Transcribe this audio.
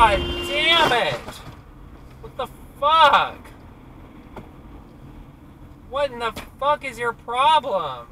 God damn it! What the fuck? What in the fuck is your problem?